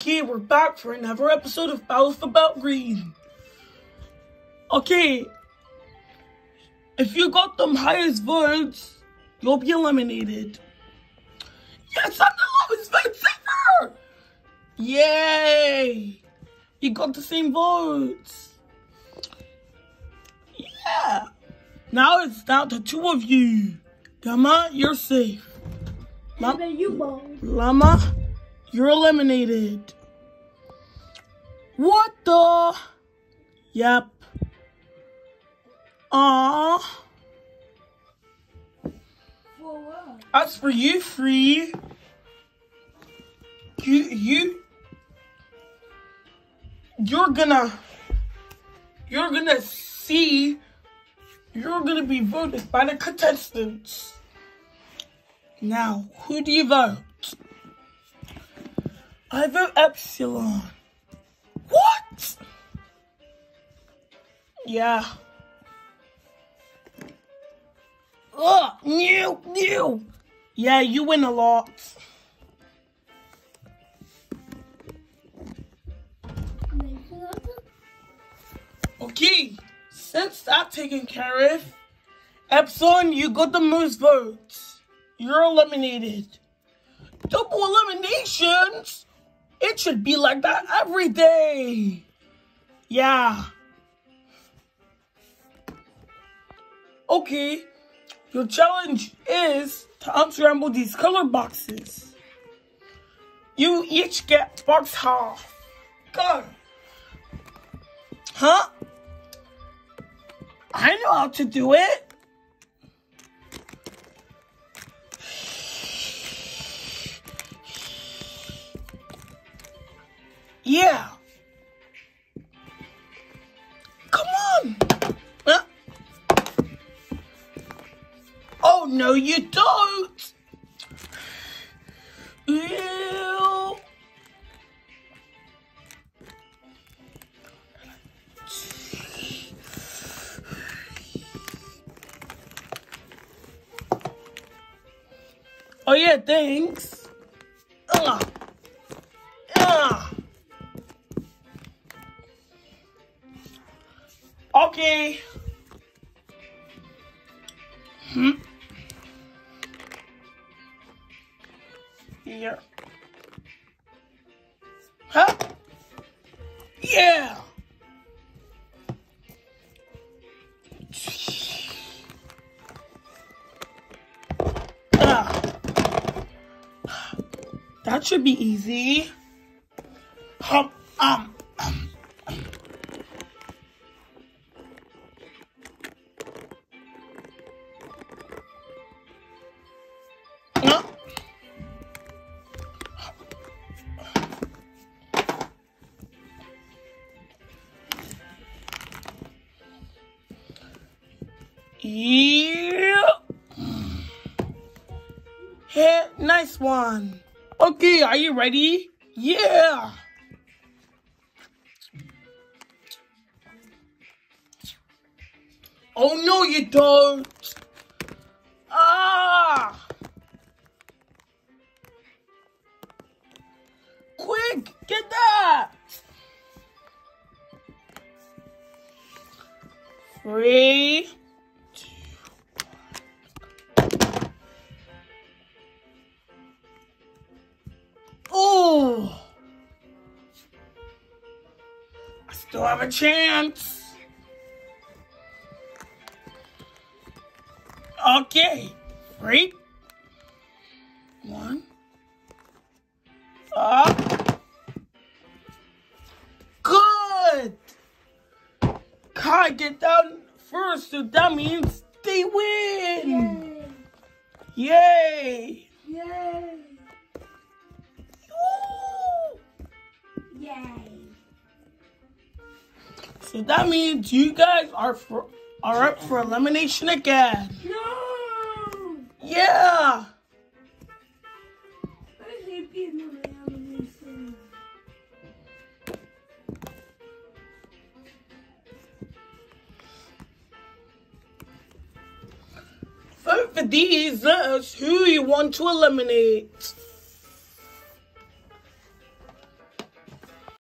Okay, we're back for another episode of Battles for Belt Green. Okay, if you got the highest votes, you'll be eliminated. Yes, I'm the lowest vote saver! Yay! You got the same votes. Yeah. Now it's down to two of you. Gamma, you're safe. Bet you won't. You're eliminated. What the? Yep. Aww. As for you three, you, you, you're gonna, you're gonna see, you're gonna be voted by the contestants. Now, who do you vote? I vote Epsilon. What? Yeah. Ugh, new, new. Yeah, you win a lot. Okay, since that's taken care of, Epsilon, you got the most votes. You're eliminated. Double eliminations? It should be like that every day. Yeah. Okay, your challenge is to unscramble these color boxes. You each get box half. Go. Huh? I know how to do it. Yeah. Come on. Huh? Oh, no, you don't. Ew. Oh, yeah, thanks. Okay. Hmm. Here. Huh? Yeah. Ah. That should be easy. Hum, um, um. Uh. Yeah. Hey, nice one. Okay, are you ready? Yeah. Oh no, you don't. Ah. Get that. Three. Oh! I still have a chance. Okay. Three. One. Chi get down first, so that means they win. Yay! Yay. Yay! Woo. Yay! So that means you guys are for, are up for elimination again. No! Yeah. For these. Let us who you want to eliminate.